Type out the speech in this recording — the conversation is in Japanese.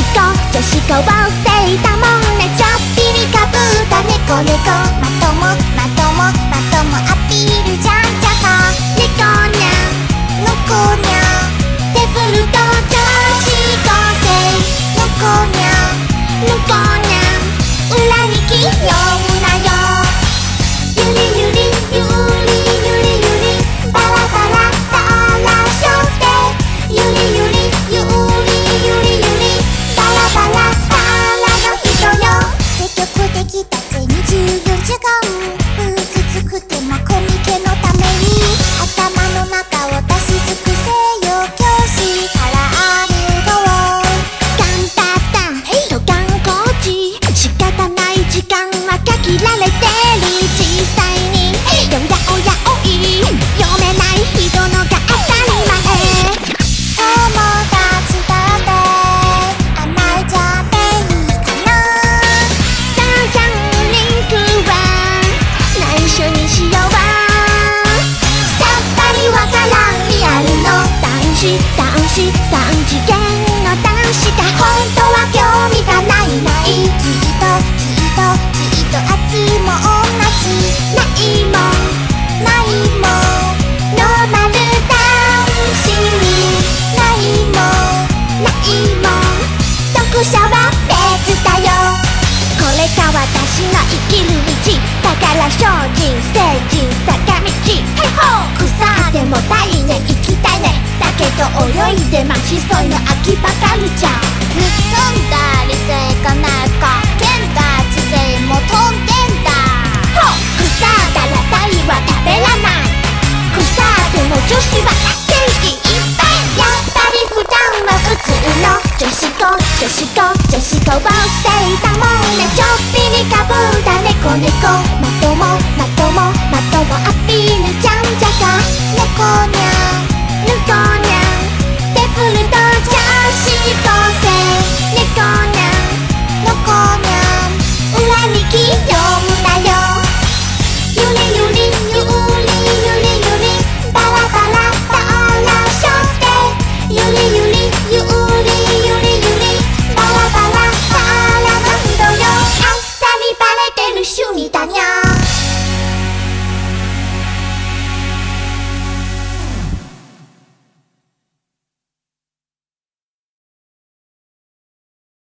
よし子高バースデーもんねちょっぴりかぶった猫猫。し三次元の男子だ。本当は興味がないないずっとずっとずっとあと泳いでまひその秋葉カルチャー吹っ飛んだりせいかないか剣が知性も飛んでんだ。ほっ。草だらタイは食べらない。草でも女子は元気いっぱい。やっぱり普段は普通の女子と女子と女子とをしいたもんね。ちょっぴりかぶった猫猫。